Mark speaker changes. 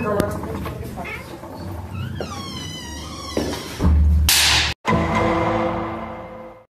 Speaker 1: Obrigado.